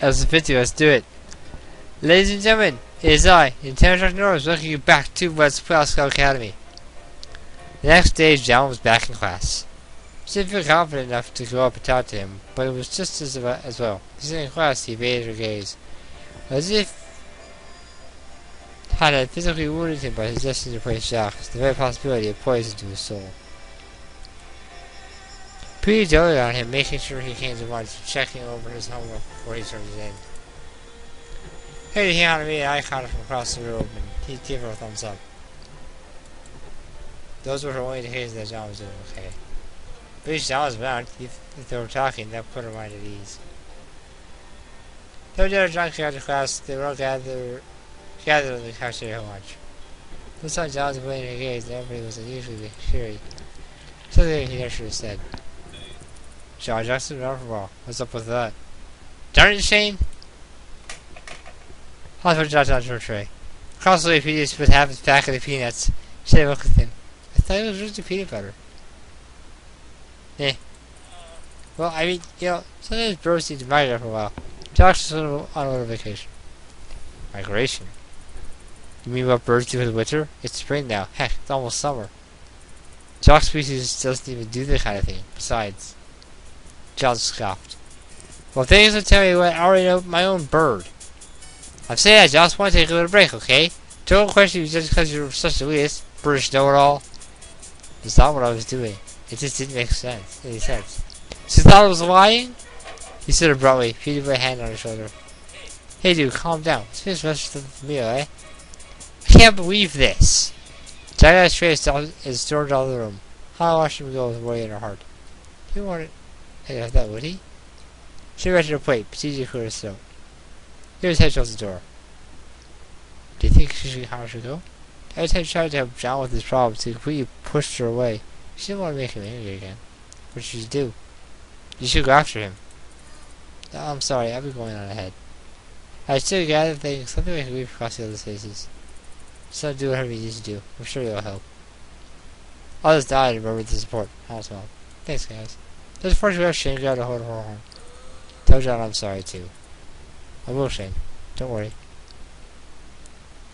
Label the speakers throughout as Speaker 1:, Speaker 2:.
Speaker 1: As a pity, let's do it. Ladies and gentlemen, it is I, Lieutenant Norris, welcoming you back to West Pascal Academy. The next day, John was back in class. She didn't feel confident enough to go up and talk to him, but it was just as, as well. He's in class, he evaded her gaze, as if had physically wounded him by destined to play shocks, the very possibility of poison to his soul. Petey doted on him, making sure he came to once, checking over his homework before he turned in. Hey, he on me, I caught her from across the room, and he'd give her a thumbs up. Those were her only indications that John was doing okay. But John was around, if, if they were talking, that put her mind at ease. They were drunk after class, they were all gathered, gathered in the cafeteria lunch. This time John was playing a gaze, and everybody was unusually cheery. Something he never should have said. John Jackson, all. What's up with that? Darn it, Shane! Down to her tray. Across the way, Petey with half his pack of the peanuts. With him. I thought it was just a peanut butter. Eh. Well, I mean, you know, sometimes birds need to migrate for a while. Josh is on a little vacation. Migration? You mean what birds do in the winter? It's spring now. Heck, it's almost summer. Jock's species doesn't even do that kind of thing. Besides, John scoffed. Well, things will tell you what I already know my own bird. I'm saying I just want to take a little break, okay? Don't question you just because you're such a elitist, British know-it-all. It's not what I was doing. It just didn't make sense. Any sense. She thought I was lying? He stood abruptly, feeling my hand on his shoulder. Hey dude, calm down. Let's finish the of the meal, eh? I can't believe this. Jack got straight and stormed out the room. How I watched him go with worry in her heart. He wanted Hey, like that, would he? She rested her plate, but CJ cleared his throat. Here's head towards the door. Do you think she should, how should go? Time tried to help John with his problems, he completely pushed her away. She didn't want to make him angry again. What should you do? You should go after him. No, I'm sorry, I'll be going on ahead. I still gather things, something we can weave across the other faces. So do whatever you need to do. I'm sure you'll help. Others died and remembered the support. As well. Thanks, guys. There's first we have Shane got to hold arm. Tell John I'm sorry too. I will, Shane. Don't worry.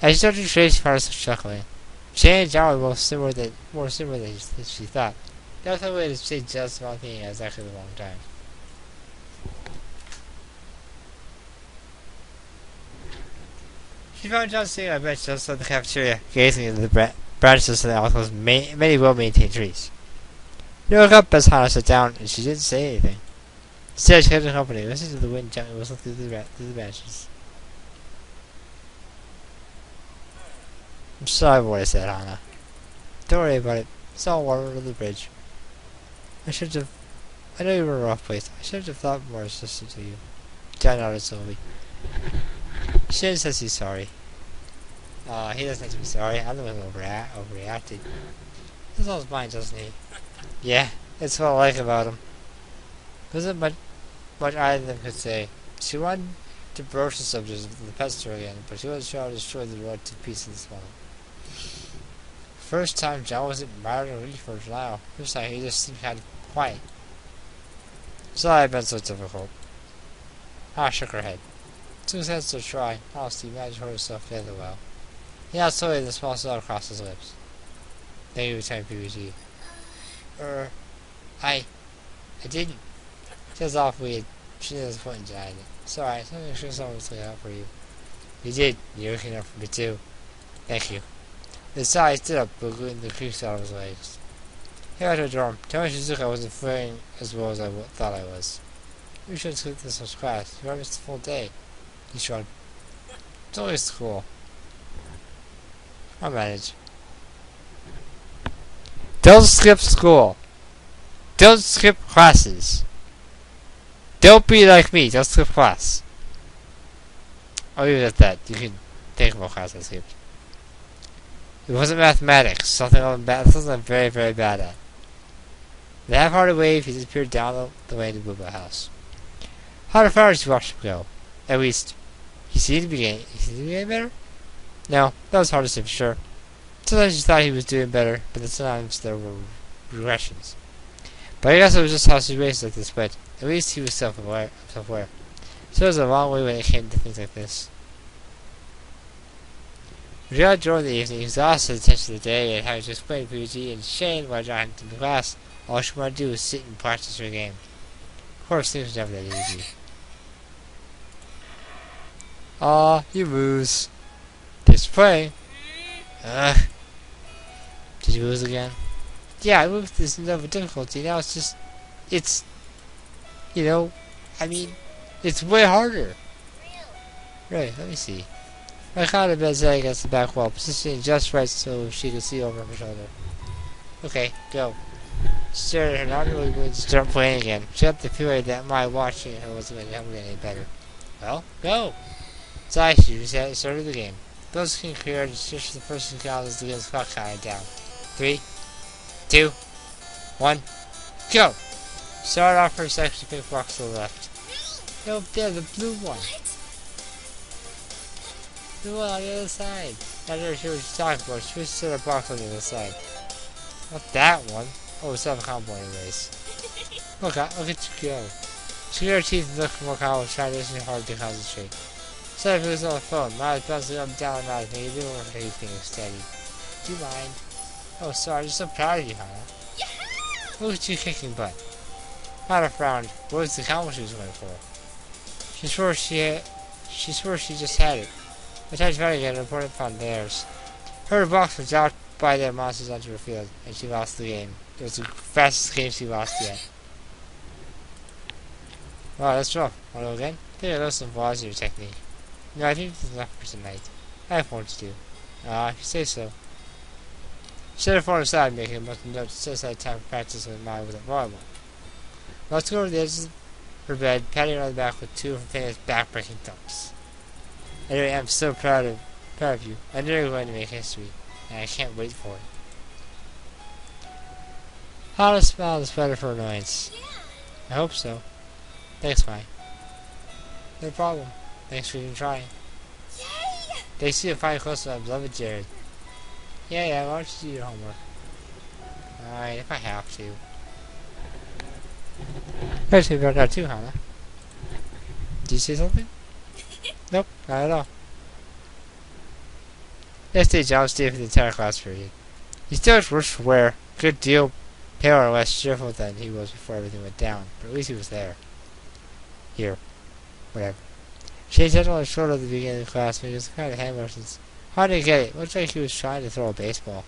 Speaker 1: As she started to trade, she found herself chuckling. Shane and John were more similar than more similar than she thought. That was the way to say just about thing at exactly the wrong time. She found John sitting on a bench just outside the cafeteria, gazing into the branches of the alcove's many well-maintained trees. Woke up as Hannah sat down, and she didn't say anything. Instead, she kept company, listening to the wind gently whistle through the, through the branches. I'm sorry for what I said, Hannah. Don't worry about it. It's all water under the bridge. I should have... I know you were a rough place. I should have thought more assistant to you. John nodded slowly. Shin says he's sorry. Uh, he doesn't have to be sorry. I'm the one who overreacted. He's all his mind, doesn't he? Yeah, that's what I like about him. Wasn't much, much either of them could say. She wanted to broach the subject of the pester again, but she wasn't sure how to destroy the road to peace in this moment. First time John wasn't mad or ready for now. This time he just seemed kind of quiet. So I had been so difficult. Ah, I shook her head. Two cents to try. Honestly, imagine herself fairly well. He had slowly the small smile across his lips. Then he returned PBG. Er, I, I didn't. Just off weird. She doesn't point in it. Sorry, something sure someone was looking out for you. You did. You're looking out for me too. Thank you. The side stood up, wiggling the crease out of his legs. He went to a dorm. Tell me Shizuka I wasn't faring as well as I thought I was. You should skip this much class. You missed the full day. He shrugged. It's only school. I'll manage. Don't skip school. Don't skip classes. Don't be like me. Don't skip class. I'll leave it at that. You can take more classes I skipped. It wasn't mathematics. Something I'm bad. Something I'm very, very bad at. With a half-hearted wave, he disappeared down the, way to Booba house. How far did you watch him go? At least, he seemed to be getting. He seemed to be getting better. No, that was hard to say for sure. Sometimes you thought he was doing better, but then sometimes there were regressions. But I guess it was just how she raised like this, but at least he was self-aware. Self-aware. So it was a long way when it came to things like this. Joe enjoyed the evening, exhausted the tension of the day, and having to explain Fuji and Shane why John had the class, all she wanted to do was sit and practice her game. Of course, things were never that easy. Aw, you lose. Just play. Ugh. Did you lose again? Yeah, I moved this of difficulty. Now it's just, it's, you know, I mean, it's way harder. Right, let me see. Kind of bed set against the back wall, positioning just right so she could see over her shoulder. Okay, go. Stared at her, not really going to start playing again. She got the feeling that my watching her wasn't going to help me any better. Well, go! So she started the game. Those can clear just the person count as the game's clock counted down. Three, two, one, go! Start off her section, pick box to the left. No, there, the blue one. The one on the other side. Not sure she was talking about. Was to the box on the other side. Not that one. Oh, it's not a combo anyways. Look, look at you go. She her teeth and look for more combos, try to listen hard to concentrate. Sorry if it was on the phone. My bouncing up and down and out. Maybe doing anything steady. Do you mind? Oh, sorry. I'm so proud of you, Hannah. Look at you kicking butt. Hannah frowned. What was the combo she was going for? She swore she had, she swore she just had it. I tried to find again and reported upon theirs. Her box was out by their monsters onto her field, and she lost the game. It was the fastest game she lost yet. Wow, that's rough. Go again? I think I lost some velocity technique. No, I think this is enough for tonight. I have more to do. Ah, uh, if you say so. Her phone aside, making a to set aside time for practice with my with a volleyball. Let's go over the edges of her bed, patting her on the back with two of her famous back-breaking thumps. Anyway, I'm so proud of proud of you. I know you're going to make history, and I can't wait for it. How to smile is better for annoyance. I hope so. Thanks, Mai. No problem. Thanks for even trying. Yay! Thanks for fine close to my beloved Jared. Yeah, yeah, why don't you do your homework? Alright, if I have to. There's people got two, Hannah. Did you say something? nope, not at all. Next day, John stayed for the entire class period. He still was worse for wear, good deal paler and less cheerful than he was before everything went down, but at least he was there. Here. Whatever. Shane touched on shoulder at the beginning of the class, making some kind of hand motions. How did he get it? Looks like he was trying to throw a baseball.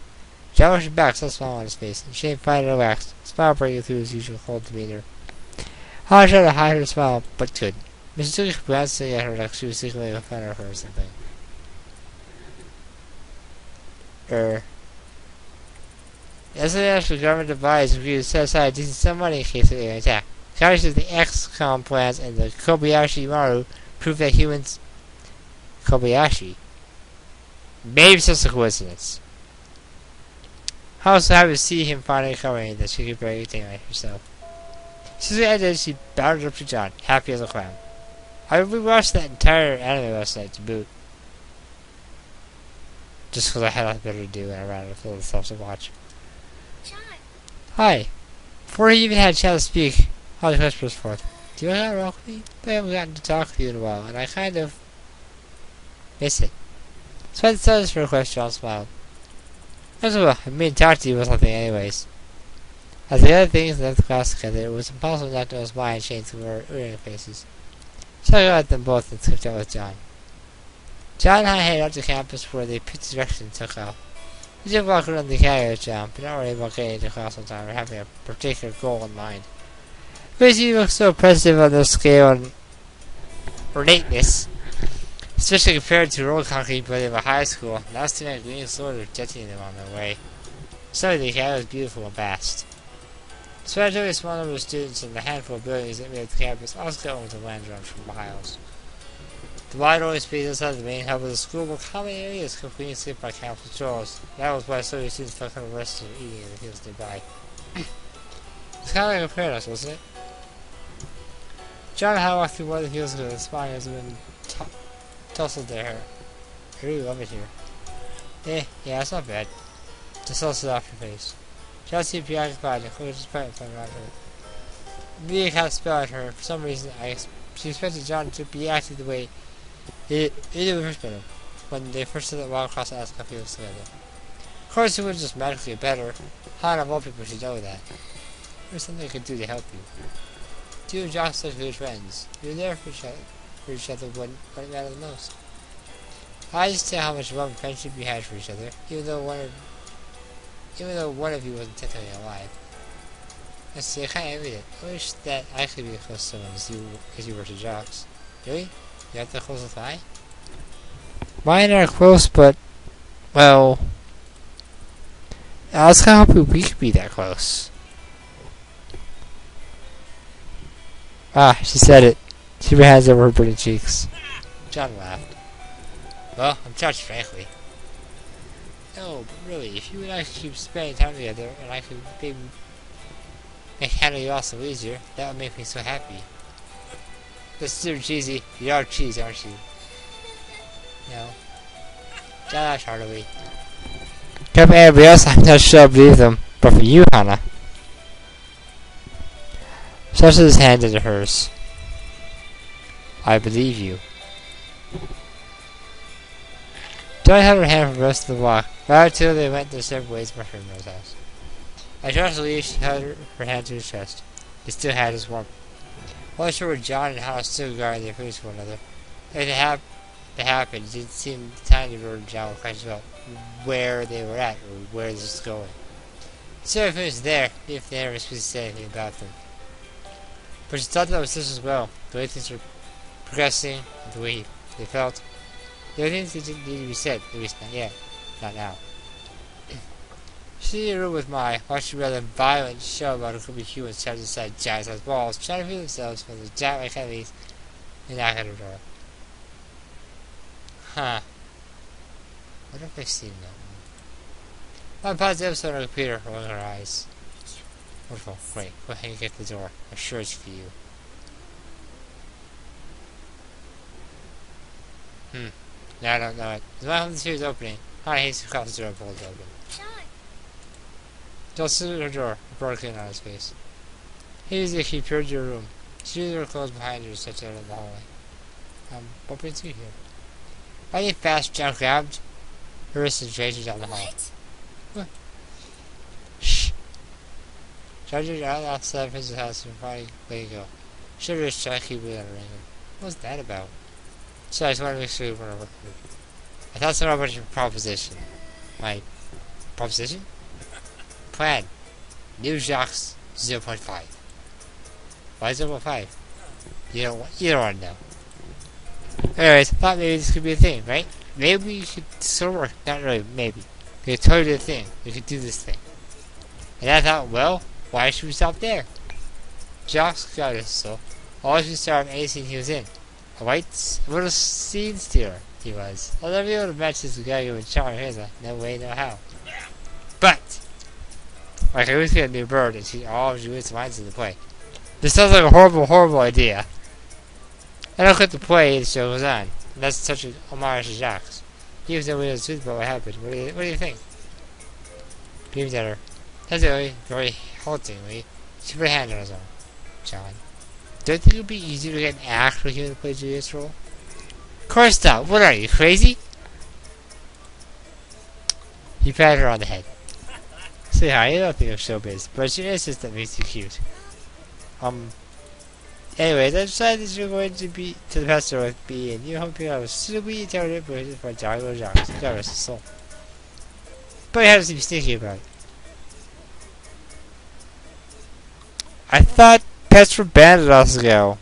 Speaker 1: Motioned back, so small on his face, and Shane finally relaxed, smile breaking through his usual cold demeanor. Holly tried to hide her smile, but couldn't. Mrs. Tookie glancing at her like she was secretly a fan of her or something. Er. As an national government advised, we to set aside decent some money in case of an attack. County says the XCOM plans and the Kobayashi Maru prove that humans. Kobayashi? Maybe it's just a coincidence. I was happy to see him finally coming that she could bring everything like herself. The ended, she bounded up to John, happy as a clown. I rewatched that entire anime last night to boot. Just because I had nothing better to do and I ran out of little stuff to watch. John. Hi. Before he even had a chance to speak, Holly whispers forth. Do you want to rock me? I haven't gotten to talk with you in a while, and I kind of miss it. So I decided for a question, John smiled. As well, I mean talk to you about something anyways. As the other things left the class together, it was impossible not to notice Mai and Shane's wearing faces. So I got them both and skipped out with John. John and I headed out to campus where the pitch direction took off. We did walk around the carriage John, but not worry about getting to class on time or having a particular goal in mind. Because you look so impressive on the scale and ornateness, especially compared to roll concrete building of a high school. Seeing a green sword of jetting them on their way. Suddenly the cabin was beautiful and vast. Despite a small number of students and the handful of buildings that made the campus, also over the land run for miles. The wide open space outside the main hub of the school were common areas completely skipped by campus patrols. That was why so many students felt kind of rested eating in the fields nearby. it's kind of like a paradise, wasn't it? John and I walked through one of the fields with the spine been tousled there. I really love it here. Eh, yeah, it's not bad. Just also off your face. Chelsea preoccupied and closed his parent from around her. Immediately cast a spell at her. For some reason, I she expected John to be acting the way he, he did with met when they first set walk across the Ascot fields together. Of course, it would just magically better. Hana of all people should know that. There's something I could do to help you. Two Jock such good friends. You're there for each other, for each other when, when it matters the most. I understand how much love and friendship you had for each other, even though one of even though one of you wasn't technically alive. I see, I kind of envy it. I wish that I could be close to someone as you, as you were to Jocks. Really? You have that close with I? Mine are close, but, well, I was kind of hoping we could be that close. Ah, she said it. She put her over her pretty cheeks. John laughed. Well, I'm touched, frankly. No, but really, if you and I could keep spending time together, and I could maybe make handling you also easier, that would make me so happy. But super cheesy, you are cheese, aren't you? No. Josh heartily. Come everybody else, I'm not sure I believe them, but for you, Hana. Stretches his hand into hers. I believe you. Joy held her hand for the rest of the walk, right until they went their separate ways from Rose house. As Josh leave, she held her, her hand to his chest. He still had his warmth. While sure John and Hannah still guarded their face for one another. If it, hap- it happened, it didn't seem time to burden John with questions about where they were at or where this was going. So if it was there, if they ever supposed to say anything about them. But she thought that was just as well, the way things were progressing, and the way they felt. There things that need to be said, at least not yet. Not now. She room with my watching rather violent show about a group of humans trapped inside giant sized walls, trying to free themselves from the giant enemies in that kind of door. Huh. What if I've seen that one? I paused the episode on the computer, rolling her eyes. Wonderful. Great. Go ahead and get the door. I'm sure it's for you. Hmm. No, I don't know it. Home the series opening, Hana hates to cross the door it open. Don't sit at her door, a clean on his face. He is if he appeared to your room. She drew the closed behind you, stepped out of the hallway. Um, what brings you here? Fighting fast, John grabbed her wrist dragged her down the hall. What? Shh. Dragged her out outside Prince's house and finally let go. Should have tried to keep it on her anger. What was that about? So I just want to make sure you weren't working with me. I thought something about your proposition. My proposition? Plan. New Jacques 0.5. Why 0.5? You don't, want, you don't want to know. Anyways, I thought maybe this could be a thing, right? Maybe we could sort of work. Not really, maybe. We could totally a thing. We could do this thing. And I thought, well, why should we stop there? Jacques got us, so always we start on any scene he was in. White, little scene stealer he was. I'll never be able to match this guy with Charlie Hazel. No way, no how. But, like I always get a new bird and she always reads lines in the play. This sounds like a horrible, horrible idea. And I don't get to play the show goes on. And that's such a homage to Jacques. He was knows the truth about what happened. What do you, what do you think? Beamed at her. Hesitantly, very haltingly, she put a hand on his arm. John. Don't you think it would be easier to get an actual human to play Julius' role? Of course not. What are you, crazy? He patted her on the head. Say hi, I don't think I'm showbiz, but your insist that makes you cute. Um, anyways, I decided that you're going to be to the pastor with me, and you hope you have a suitably intelligent person for Jago rest his soul. But you have to be sneaky about it. I thought pets were banned at Asagao.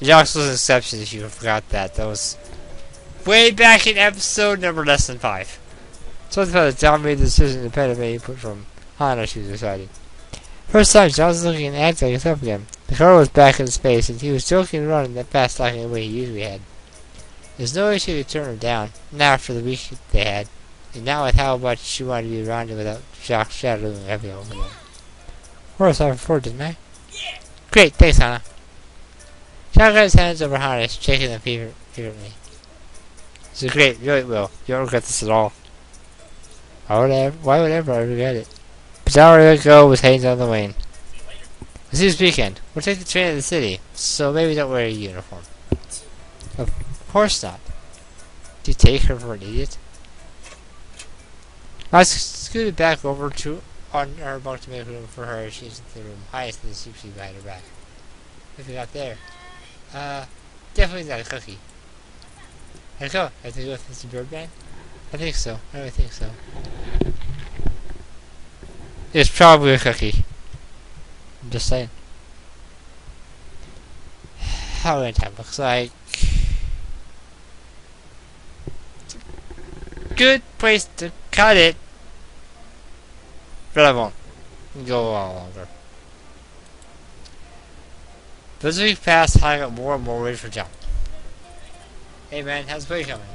Speaker 1: Jocks was an exception if you forgot that. That was way back in episode number less than five. So the John made the decision independent of any input from Hana she was deciding. First time, John was looking and acting like himself again. The car was back in space, and he was joking and running that fast talking the way he usually had. There's no way she could turn him down, not after the week they had, and not with how much she wanted to be around him without shock shadowing over them. Well, I before, didn't I? Great, thanks. John got hands over Hana's, shaking them fever fervently. This is great, really will. You don't regret this at all. Why would I, why would ever I regret it? But now I let go with hands on the lane. It's this weekend. We'll take the train to the city, so maybe don't wear a uniform. Of course not. Do you take her for an idiot? I scooted back over to on her bunk to make room for her. She's in the room. Highest in the sheep behind her back. What we got there? Uh, definitely not a cookie. Let's go. I think go with. Birdman. I think so. I think so. It's probably a cookie. I'm just saying. How Halloween time looks like. Good place to cut it. But I won't. Go on longer. But as we I got more and more ready for jump. Hey man, how's the play coming?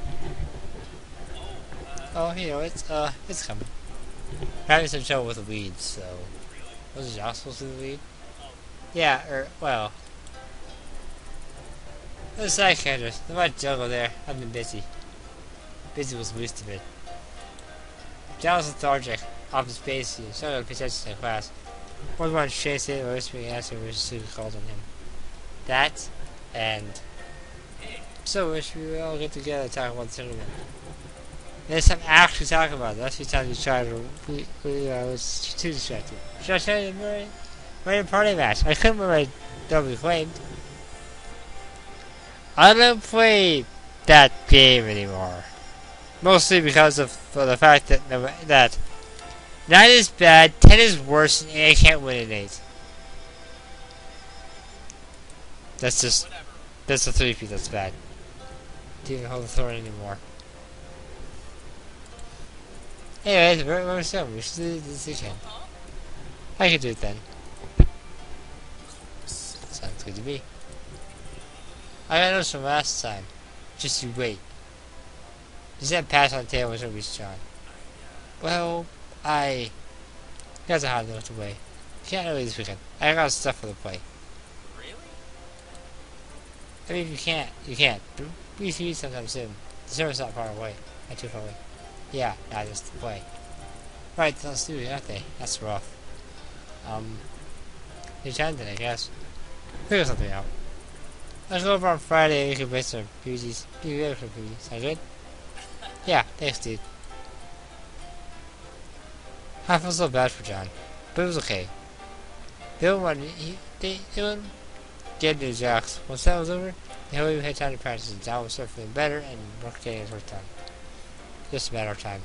Speaker 1: Oh, you know, it's, uh, it's coming. Having some trouble with the weeds, so... Was Josh supposed to do the weed? Yeah, or, well... The characters. There might juggle there. I've been busy. Busy was most of it. John was lethargic, off his base, so I got attention in class. What one chase it, or whispering answer was soon called on him. That, and... So wish we all get together and talk about the tournament. There's some actually talk about it. That's few times we tried to, we, we, uh, was too distracted. Should I tell you the Mario Party match? I couldn't remember my double claimed. I don't play that game anymore. Mostly because of the fact that that 9 is bad, 10 is worse, and I can't win an 8. That's just, that's a 3 P that's bad. Didn't even hold the thorn anymore. Anyways, we're, we're still, we should do this again. I can do it then. Sounds good to me. I got notes from last time. Just you wait. Just that pass on the table was always John. Well, I... Has a hard note away. Can't really this weekend. I got stuff for the play.
Speaker 2: Really?
Speaker 1: I mean, you can't. You can't. But we should meet sometime soon. The server's not far away. Not too far away. Yeah, not just the play. Right, let's do it, aren't they? That's rough. Um, you tended, I guess. Figure something out. Let's go over on Friday and we can play some PUBGs. Be ready for PUBGs. Sound good? Yeah, thanks, dude. I feel so bad for John, but it was okay. They would want he, they, they would get new jocks. Once that was over, they would had time to practice and John would start feeling better and work getting his work done. Just a matter of time.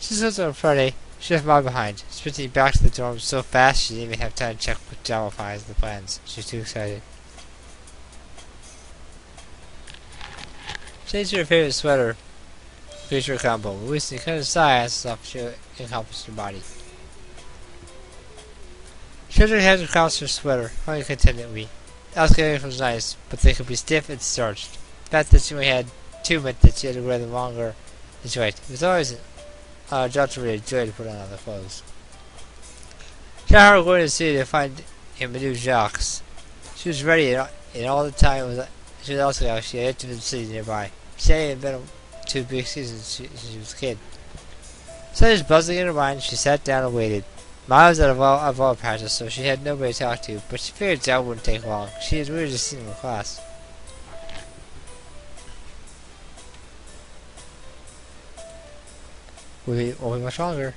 Speaker 1: she says on Friday, she left mom behind, sprinting back to the dorm so fast she didn't even have time to check what Java files the plans. She was too excited. Change your favorite sweater. Feature combo. Releasing kind of size stuff should encompass your body. Children have to cross your sweater, be. Outfitting was nice, but they could be stiff and starched. The fact that she only had two meant that she had to wear them longer than she. It was always uh, job to really joy to put on other clothes. Her going to the city to find him a new jocks. She was ready, and all the time was she was also out. She had to the city nearby. She hadn't been to big since she was a kid. So just buzzing in her mind, she sat down and waited. Miles out of all, of all practice, so she had nobody to talk to, but she figured that wouldn't take long. She was really just sitting in class. We Will be, much longer.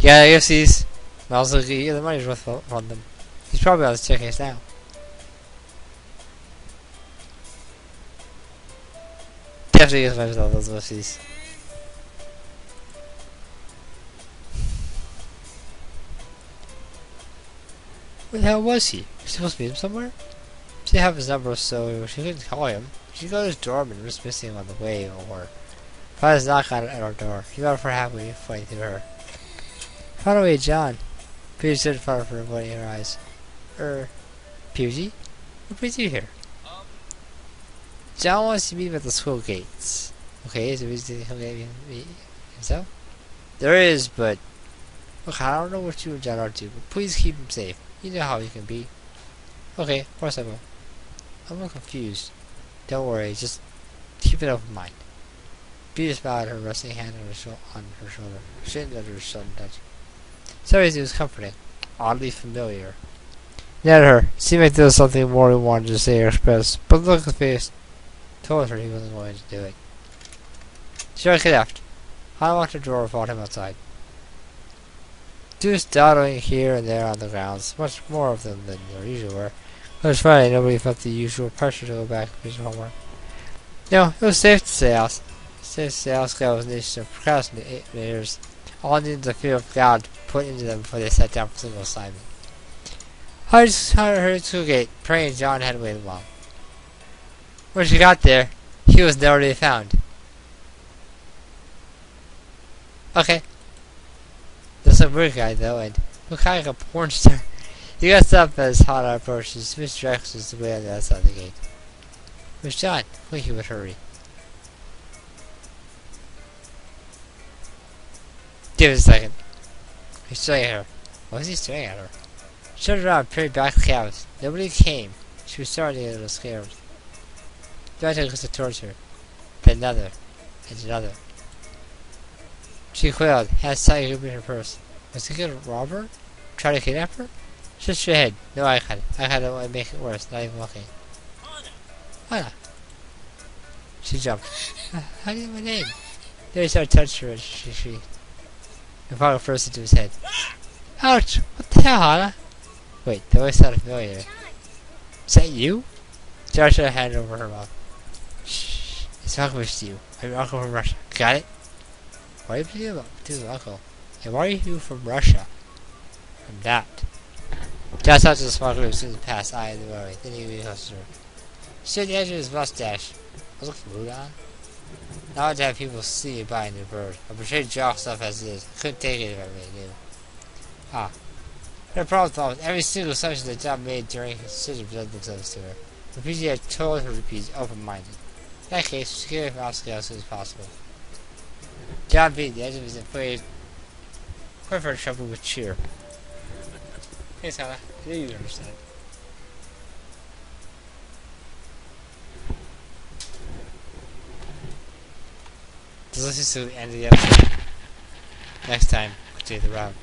Speaker 1: Yeah, I guess he's... Miles, yeah, the money's worth on them. Probably on the staircase now. Definitely is one of those mercies. Where the hell was he? Was supposed to meet him somewhere? She didn't have his number, so she couldn't call him. She go to his dorm and risk missing him on the way, or his knock on at our door. He got for happily, pointing through her. Found away, John. Peter stood of her, avoiding her eyes. Er, PBG? What brings you here?
Speaker 2: Um,
Speaker 1: John wants to meet him at the school gates. Okay, is there a reason he'll get me himself? There is, but look, I don't know what you and John are to, but please keep him safe. You know how he can be. Okay, of course I will. I'm a little confused. Don't worry, just keep an open mind. Beat smiled her resting hand on her, sho- on her shoulder. She didn't let her sudden touch. Sorry, it was comforting. Oddly familiar. Net her. Seemed like there was something more he wanted to say or express, but the look his face told her he wasn't going to do it. She already left. I locked the door and followed him outside. Dudes dawdling here and there on the grounds, much more of them than there usually were. It was Friday, nobody felt the usual pressure to go back and finish homework. No, it was safe to say else. Safe to say else God was a nation of procrastinators. All needed the fear of God put into them before they sat down for single assignment. I just heard her to gate, praying John had waited long. When she got there, he was nowhere to be found. Okay. There's a weird guy though, and look like a porn star. He gets up as Hana approaches, misdirects the way on the outside of the gate. Where's John? Quick, he would hurry. Give it a second. He's staring at her. What is he staring at her? Turned around, peered back the house. Nobody came. She was starting a little scared. A step towards her. Then another. And another. She quailed, hands tightly gripping her purse. Was he gonna rob her? Try to kidnap her? She shook her head. No contact. Eye contact would make it worse, not even looking. Anna. She jumped. "Uh, How do you know my name? Then he started touching her she shrieked. And followed first into his head. Ouch! What the hell, Hannah? Wait, that voice sounded familiar. Is that you? Josh had a hand over her mouth. Shh. It's Malcolm to you. I'm uncle from Russia. Got it? Why are you to the uncle? And why are you from Russia? From that. Josh touched the smuggler who soon passed eye in the doorway. Then he reached her. She had the edge of his mustache. I was looking rude on. Not to have people see me buying new bird. I portrayed jock stuff as it is. I couldn't take it if I really knew. Ah. Her problem almost every single assumption that John made during his decision presented themselves to her. The PG had told her to be open-minded. In that case, could get off scale as soon as possible. John beat the edge of his inflated quiver troubled with cheer. Hey, Sala. I you understand. This is to the end of the episode. Next time, continue the route.